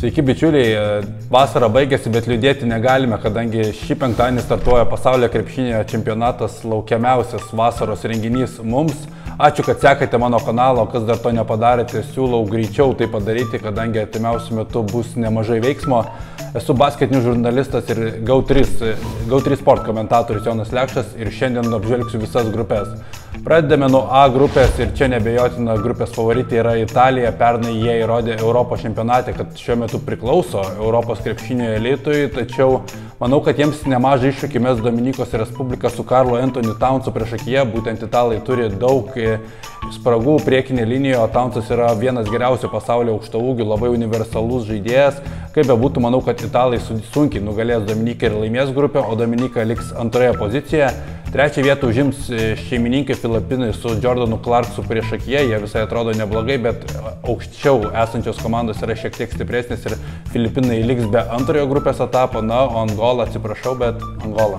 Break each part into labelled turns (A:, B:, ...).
A: Sveiki bičiuliai, vasara baigėsi, bet liūdėti negalime, kadangi šį penktadienį startuoja pasaulio krepšinio čempionatas, laukiamiausias vasaros renginys mums. Ačiū, kad sekate mano kanalą, kas dar to nepadarėte, siūlau greičiau tai padaryti, kadangi artimiausiu metu bus nemažai veiksmo. Esu basketinių žurnalistas ir GAU3, GAU3 sport komentatorius Jonas Lekšas ir šiandien apžvelgsiu visas grupės. Pradedame nuo A grupės ir čia nebejotina grupės favoritė yra Italija. Pernai jie įrodė Europos čempionate, kad šiuo metu priklauso Europos krepšinio elitui, tačiau manau, kad jiems nemažai iššūkį mes Dominikos Respubliką su Karlo Antoniu Townsu prieš akiją. Būtent italai turi daug spragų priekinė linija, Townsas yra vienas geriausių pasaulio aukšto ūgių, labai universalus žaidėjas. Kaip be būtų, manau, kad italai sunkiai nugalės Dominiką ir laimės grupę, o Dominika liks antroje pozicijoje. Trečią vietą užims e, šeimininkai Filipinai su Jordanu Clarksu prieš akiją, jie visai atrodo neblogai, bet aukščiau esančios komandos yra šiek tiek stipresnės ir Filipinai liks be antrojo grupės etapo, na, o Angola, atsiprašau, bet Angola.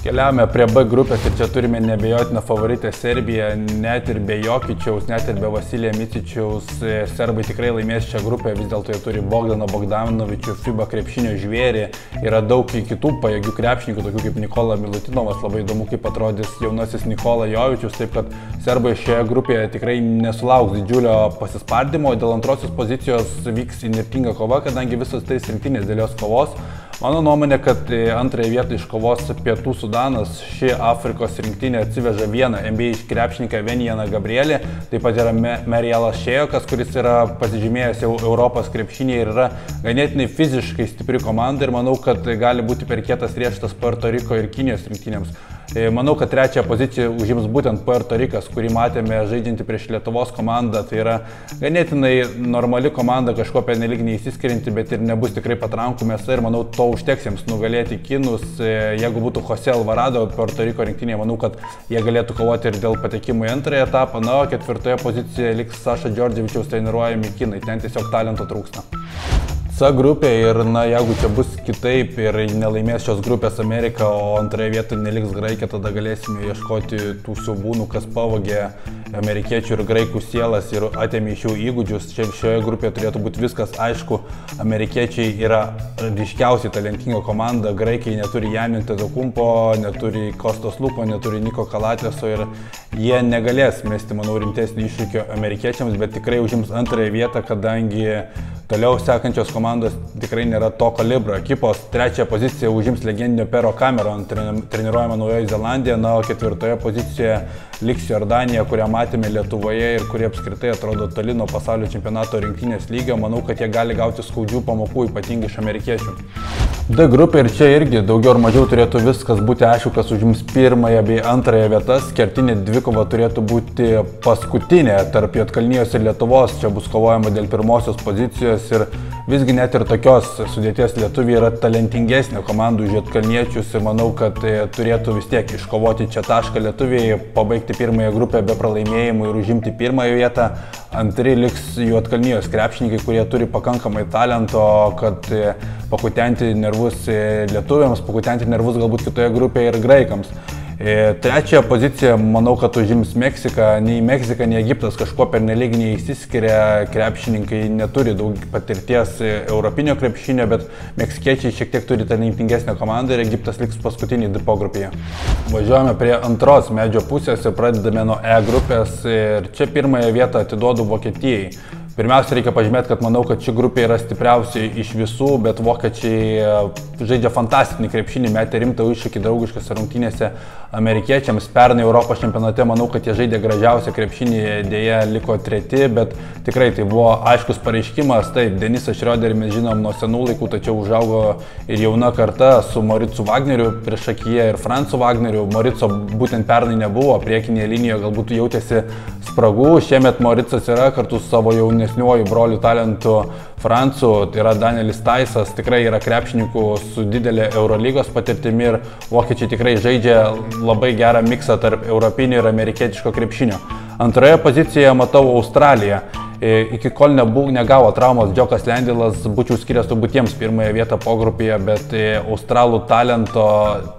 A: Keliavome prie B grupės ir čia turime nebejotiną favoritę Serbiją, net ir be Jokičiaus, net ir be Vasilija Micičiaus. E, serbai tikrai laimės šią grupę, vis dėlto jie turi Bogdaną Bogdanovičių, FIBA krepšinio žvėrį, yra daug kitų pajėgių krepšininkų, tokių kaip Nikola Milutinovas, labai įdomu, kaip atrodys jaunasis Nikola Jovičius, taip kad serbai šioje grupėje tikrai nesulauks didžiulio pasispardimo, dėl antrosios pozicijos vyks įnirtinga kova, kadangi visos trys rinktinės dėl jos kovos. Mano nuomonė, kad e, antrąją vietą iškovos Pietų Sudanas. Ši Afrikos rinktinė atsiveža vieną NBA krepšininką Venijaną Gabrielį, taip pat yra Merielas Šėjokas, kuris yra pasižymėjęs jau Europos krepšinį ir yra ganėtinai fiziškai stipri komanda ir manau, kad gali būti per kietas rieštas Puerto Riko ir Kinijos rinktinėms. E, manau, kad trečią poziciją užims būtent Puerto Rikas, kurį matėme žaidžiantį prieš Lietuvos komandą. Tai yra ganėtinai normali komanda, kažko penelik neįsiskirianti, bet ir nebus tikrai patrankų mėsa ir manau, to užteks jiems nugalėti kinus. E, jeigu būtų Jose Alvarado Puerto Riko rinktinėje, manau, kad jie galėtų kovoti ir dėl patekimo į antrąją etapą. Na, o ketvirtoje pozicijoje liks Saša Džordževičiaus treniruojami kinai. Ten tiesiog talento trūksta. C grupė ir, na, jeigu čia bus kitaip ir nelaimės šios grupės Amerika, o antroje vietoje neliks Graikija, tada galėsime ieškoti tų siaubūnų, kas pavogė amerikiečių ir graikų sielas ir atėmė iš jų įgūdžius. Čia šioje grupėje turėtų būti viskas aišku. Amerikiečiai yra ryškiausiai talentinga komanda, graikai neturi Janinto Dokumpo, neturi Kostos Lupo, neturi Niko Kalatėso ir jie negalės mesti, manau, rimtesnį iššūkio amerikiečiams, bet tikrai užims antrąją vietą, kadangi Toliau sekančios komandos tikrai nėra to kalibro. Ekipos trečiąją poziciją užims legendinio Pero Cameron, treniruojama Naujoji Zelandija, na, o ketvirtoje pozicijoje liks Jordanija, kurią matėme Lietuvoje ir kurie apskritai atrodo toli nuo pasaulio čempionato rinktinės lygio. Manau, kad jie gali gauti skaudžių pamokų, ypatingai iš amerikiečių. D grupė ir čia irgi daugiau ar mažiau turėtų viskas būti aišku, kas užims pirmąją bei antrąją vietas. Kertinė dvikova turėtų būti paskutinė tarp Jotkalnijos ir Lietuvos. Čia bus kovojama dėl pirmosios pozicijos ir visgi net ir tokios sudėties Lietuvija yra talentingesnė komandų už Jotkalniečius ir manau, kad e, turėtų vis tiek iškovoti čia tašką Lietuvijai, pabaigti pirmąją grupę be pralaimėjimų ir užimti pirmąją vietą. Antri liks Jotkalnijos krepšininkai, kurie turi pakankamai talento, kad e, pakutenti nervus nervus e, lietuviams, pakutenti nervus galbūt kitoje grupėje ir graikams. E, trečiąją poziciją manau, kad užims Meksika. Nei Meksika, nei Egiptas kažkuo pernelyg neįsiskiria. Krepšininkai neturi daug patirties e, europinio krepšinio, bet meksikiečiai šiek tiek turi talentingesnę komandą ir Egiptas liks paskutinį DPO grupėje. Važiuojame prie antros medžio pusės ir pradedame nuo E grupės. Ir čia pirmąją vietą atiduodu Vokietijai. Pirmiausia, reikia pažymėti, kad manau, kad ši grupė yra stipriausia iš visų, bet vokiečiai e, žaidžia fantastinį krepšinį, metė rimtą iššūkį draugiškose rungtynėse amerikiečiams. Pernai Europos čempionate manau, kad jie žaidė gražiausią krepšinį, dėja liko treti, bet tikrai tai buvo aiškus pareiškimas. Taip, Denisas Šrioderį mes žinom nuo senų laikų, tačiau užaugo ir jauna karta su Moricu Wagneriu prieš akiją ir Francu Wagneriu. Morico būtent pernai nebuvo, priekinėje linijoje galbūt jautėsi spragų. Šiemet Moricas yra kartu su savo jaunesniu jaunesniuoju broliu talentu Francu, tai yra Danielis Taisas, tikrai yra krepšininkų su didelė Eurolygos patirtimi ir vokiečiai tikrai žaidžia labai gerą miksą tarp europinio ir amerikietiško krepšinio. Antroje pozicijoje matau Australiją. Iki kol nebūg, negavo traumos Džokas Lendilas, būčiau skiręs turbūt jiems pirmąją vietą pogrupėje, bet australų talento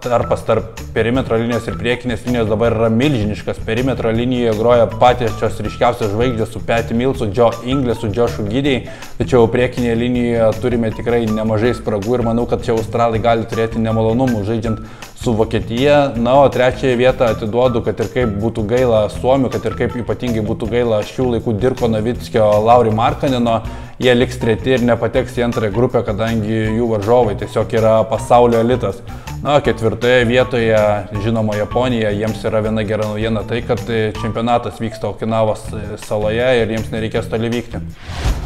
A: tarpas tarp perimetro linijos ir priekinės linijos dabar yra milžiniškas. Perimetro linijoje groja patys šios ryškiausios žvaigždės su Peti Milsu, Joe Inglis, su Joshu Gydėjai, tačiau priekinėje linijoje turime tikrai nemažai spragų ir manau, kad čia australai gali turėti nemalonumų žaidžiant su Vokietija. Na, o trečiąją vietą atiduodu, kad ir kaip būtų gaila Suomių, kad ir kaip ypatingai būtų gaila šių laikų Dirko Navickio, Lauri Markanino, jie liks treti ir nepateks į antrąją grupę, kadangi jų varžovai tiesiog yra pasaulio elitas. Na, ketvirtoje vietoje, žinoma, Japonija, jiems yra viena gera naujiena tai, kad čempionatas vyksta Okinavos saloje ir jiems nereikės toli vykti.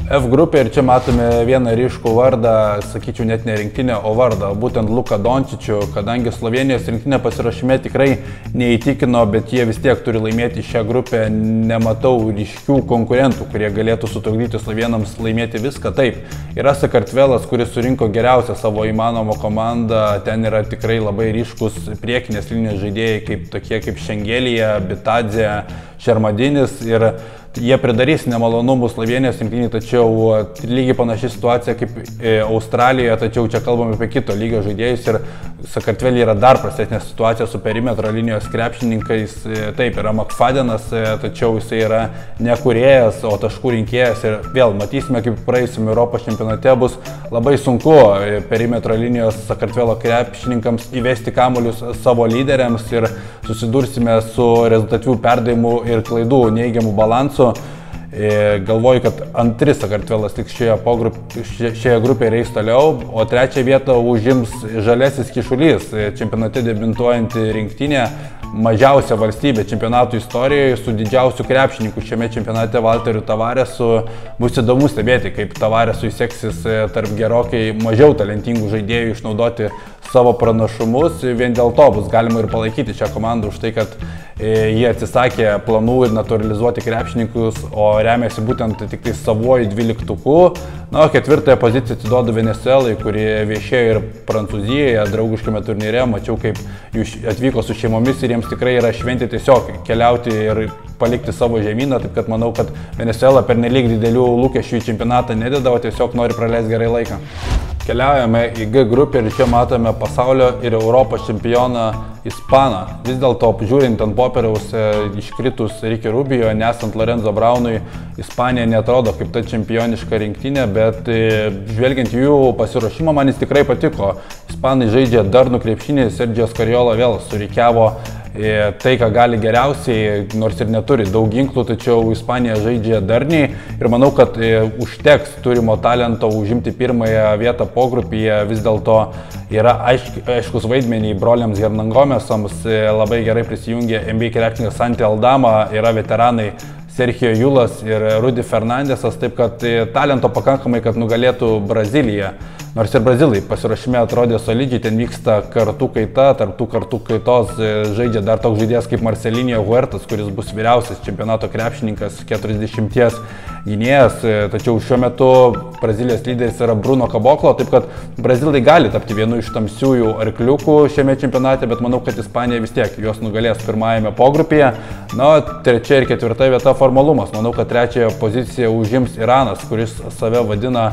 A: F grupė ir čia matome vieną ryškų vardą, sakyčiau, net ne rinktinę, o vardą, būtent Luka Dončičių, kadangi Slovenijos rinktinė pasirašyme tikrai neįtikino, bet jie vis tiek turi laimėti šią grupę, nematau ryškių konkurentų, kurie galėtų sutrukdyti slovenams laimėti viską. Taip, yra Sakartvelas, kuris surinko geriausią savo įmanomą komandą, ten yra tikrai labai ryškus priekinės linijos žaidėjai, kaip tokie kaip Šengelija, Bitadze, Šermadinis. Ir jie pridarys nemalonumų Slovenijos rinktinį, tačiau lygiai panaši situacija kaip e, Australijoje, tačiau čia kalbame apie kito lygio žaidėjus ir Sakartvelį yra dar prastesnė situacija su perimetro linijos krepšininkais. E, taip, yra Makfadenas, e, tačiau jisai yra ne kuriejas, o taškų rinkėjas ir vėl matysime, kaip praėjusiam Europos čempionate bus labai sunku perimetro linijos Sakartvelo krepšininkams įvesti kamuolius savo lyderiams ir susidursime su rezultatyvių perdavimų ir klaidų neigiamų balansų metų. E, galvoju, kad antris Sakartvelas tik šioje, pogrup, šioje grupėje reis toliau, o trečią vietą užims Žalesis Kišulys, e, čempionate debintuojanti rinktinė, mažiausia valstybė čempionatų istorijoje su didžiausiu krepšininku šiame čempionate Valteriu Tavaresu. Bus įdomu stebėti, kaip Tavaresui seksis e, tarp gerokai mažiau talentingų žaidėjų išnaudoti savo pranašumus. Vien dėl to bus galima ir palaikyti šią komandą už tai, kad e, jie atsisakė planų ir naturalizuoti krepšininkus, o remiasi būtent tik tai savuoju dvyliktuku. Na, ketvirtąją poziciją atiduodu Venezuelai, kurie viešėjo ir Prancūzijoje, draugiškame turnyre. Mačiau, kaip jų atvyko su šeimomis ir jiems tikrai yra šventė tiesiog keliauti ir palikti savo žemyną, taip kad manau, kad Venezuela per nelik didelių lūkesčių į čempionatą nededa, o tiesiog nori praleisti gerai laiką. Keliaujame į G grupę ir čia matome pasaulio ir Europos čempioną Ispaną. Vis dėlto, žiūrint ant popieriaus, e, iškritus Rikį Rubijo, nesant Lorenzo Braunui, Ispanija netrodo kaip ta čempioniška rinktinė, bet e, žvelgiant jų pasiruošimą, man jis tikrai patiko. Ispanai žaidžia dar nukrepšinį, Sergijos Kariola vėl surikiavo tai, ką gali geriausiai, nors ir neturi daug ginklų, tačiau Ispanija žaidžia darniai ir manau, kad e, užteks turimo talento užimti pirmąją vietą pogrupyje, vis dėlto yra aišk, aiškus vaidmenį broliams Hernangomesams, e, labai gerai prisijungė NBA krepšininkas Santi Aldama, yra veteranai Sergio Julas ir Rudy Fernandesas, taip kad e, talento pakankamai, kad nugalėtų Braziliją. Nors ir brazilai pasirašymė atrodė solidžiai, ten vyksta kartų kaita, tarp tų kartų kaitos e, žaidžia dar toks žaidėjas kaip Marcelinio Huertas, kuris bus vyriausias čempionato krepšininkas, 40 gynėjas, e, tačiau šiuo metu Brazilijos lyderis yra Bruno Kaboklo, taip kad brazilai gali tapti vienu iš tamsiųjų arkliukų šiame čempionate, bet manau, kad Ispanija vis tiek juos nugalės pirmajame pogrupyje. Na, trečia ir ketvirta vieta formalumas. Manau, kad trečiąją poziciją užims Iranas, kuris save vadina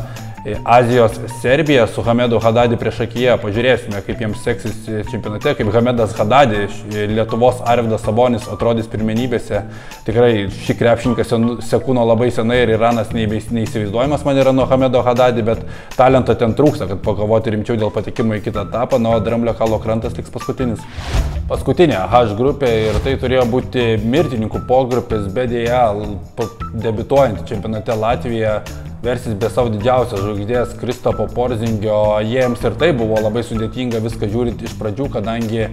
A: Azijos Serbija su Hamedu Hadadi prieš akiją. Pažiūrėsime, kaip jiems seksis čempionate, kaip Hamedas Hadadi, Lietuvos Arvidas Sabonis atrodys pirmenybėse. Tikrai šį krepšininką sekūno labai senai ir Iranas neįsivaizduojamas man yra nuo Hamedo Hadadi, bet talento ten trūksta, kad pakovoti rimčiau dėl patekimo į kitą etapą, nuo Dramblio kalo krantas liks paskutinis. Paskutinė H grupė ir tai turėjo būti mirtininkų pogrupės, bet dėja, debituojant čempionate Latvija versis be savo didžiausios žvaigždės Kristopo Porzingio, jiems ir tai buvo labai sudėtinga viską žiūrint iš pradžių, kadangi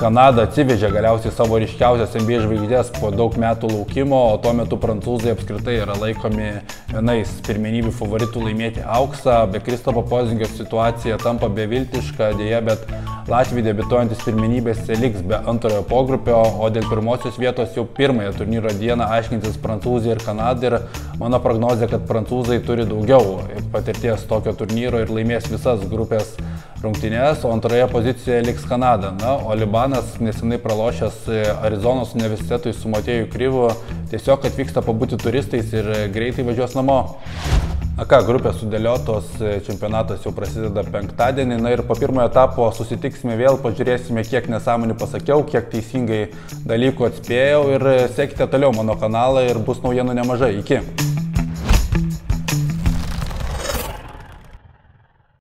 A: Kanada atsivežė galiausiai savo ryškiausias NBA žvaigždės po daug metų laukimo, o tuo metu prancūzai apskritai yra laikomi vienais pirmenybių favoritų laimėti auksą. Be Kristopo Pozingio situacija tampa beviltiška, dėja, bet Latvijai debituojantis pirmenybėse liks be antrojo pogrupio, o dėl pirmosios vietos jau pirmąją turnyro dieną aiškinsis Prancūzija ir Kanada. Ir mano prognozija, kad prancūzai turi daugiau patirties tokio turnyro ir laimės visas grupės rungtynės, o antroje pozicijoje liks Kanada. Na, o Libanas nesenai pralošęs Arizonos universitetui su Matėjų Kryvu tiesiog atvyksta pabūti turistais ir greitai važiuos namo. Na ką, grupės sudėliotos, čempionatas jau prasideda penktadienį, na ir po pirmojo etapo susitiksime vėl, pažiūrėsime, kiek nesąmonių pasakiau, kiek teisingai dalykų atspėjau ir sekite toliau mano kanalą ir bus naujienų nemažai. Iki.